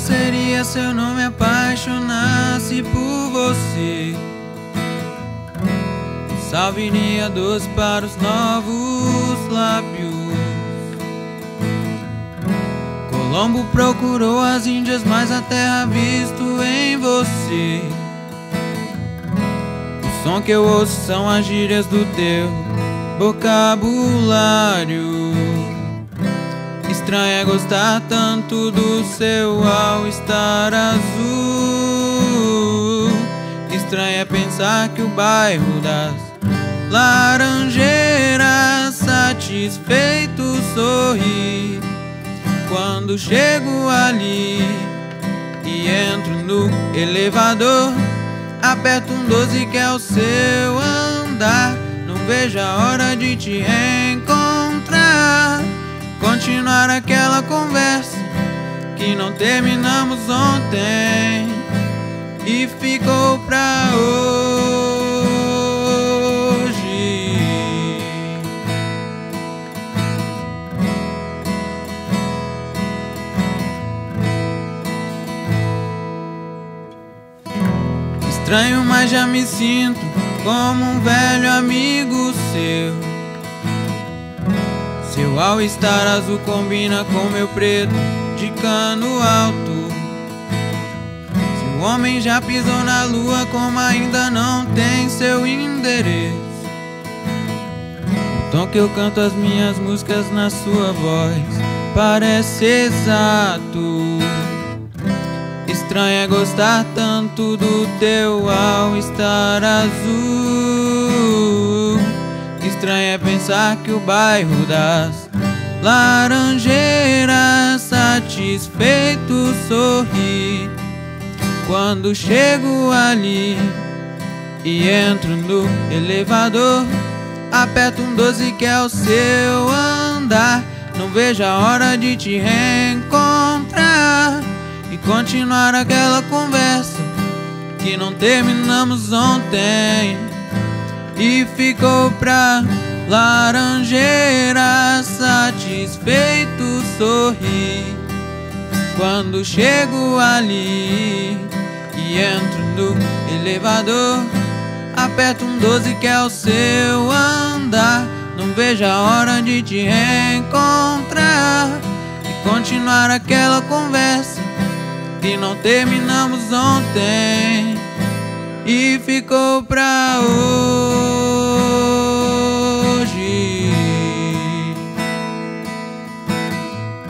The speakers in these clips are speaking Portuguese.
seria se eu não me apaixonasse por você. Sal viria doce para os novos lábios. Colombo procurou as Índias, mas a terra visto em você. O som que eu ouço são as gírias do teu vocabulário. Estranho é gostar tanto do seu ao estar azul. Estranho é pensar que o bairro das Laranjeiras satisfeito sorri quando chego ali e entro no elevador. Aperto um 12 que é o seu andar. Não vejo a hora de te reencontrar. Continuar aquela conversa que não terminamos ontem e ficou pra hoje. Estranho, mas já me sinto como um velho amigo seu. Seu ao estar azul combina com meu preto de cano alto. Se o homem já pisou na lua, como ainda não tem seu endereço. O tom que eu canto as minhas músicas na sua voz parece exato. Estranho é gostar tanto do teu ao estar azul. Estranho é pensar que o bairro das Laranjeiras satisfeito sorri quando chego ali e entro no elevador. Aperto um 12 que é o seu andar. Não vejo a hora de te reencontrar e continuar aquela conversa que não terminamos ontem e ficou pra laranjeira satisfeito sorri quando chego ali e entro no elevador aperto um 12 que é o seu andar. Não vejo a hora de te reencontrar e continuar aquela conversa que não terminamos ontem e ficou pra hoje.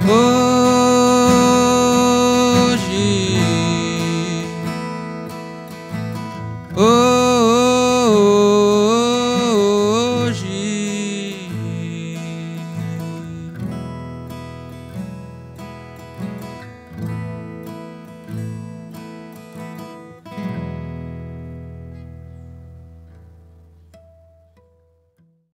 Hoje. Hoje.